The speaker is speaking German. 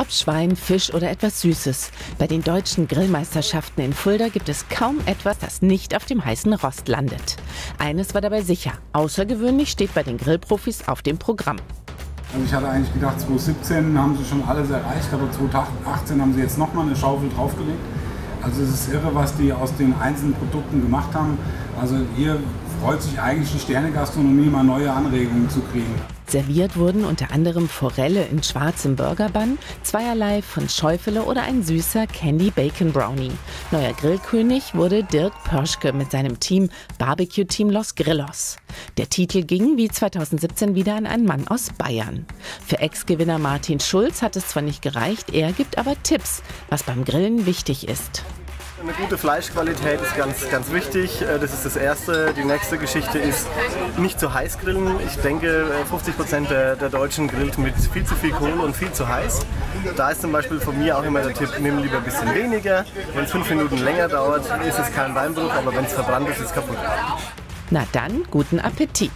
Ob Schwein, Fisch oder etwas Süßes. Bei den deutschen Grillmeisterschaften in Fulda gibt es kaum etwas, das nicht auf dem heißen Rost landet. Eines war dabei sicher. Außergewöhnlich steht bei den Grillprofis auf dem Programm. Also ich hatte eigentlich gedacht, 2017 haben sie schon alles erreicht, aber 2018 haben sie jetzt nochmal eine Schaufel draufgelegt. Also es ist irre, was die aus den einzelnen Produkten gemacht haben. Also hier freut sich eigentlich die Sternegastronomie, mal neue Anregungen zu kriegen. Serviert wurden unter anderem Forelle in schwarzem Burgerbann, zweierlei von Schäufele oder ein süßer Candy Bacon Brownie. Neuer Grillkönig wurde Dirk Pörschke mit seinem Team Barbecue Team Los Grillos. Der Titel ging wie 2017 wieder an einen Mann aus Bayern. Für Ex-Gewinner Martin Schulz hat es zwar nicht gereicht, er gibt aber Tipps, was beim Grillen wichtig ist. Eine gute Fleischqualität ist ganz, ganz wichtig. Äh, das ist das Erste. Die nächste Geschichte ist nicht zu heiß grillen. Ich denke, 50 Prozent der, der, Deutschen grillt mit viel zu viel Kohle und viel zu heiß. Da ist zum Beispiel von mir auch immer der Tipp, nimm lieber ein bisschen weniger. Wenn es fünf Minuten länger dauert, ist es kein Weinbruch, aber wenn es verbrannt ist, ist es kaputt. Na dann, guten Appetit!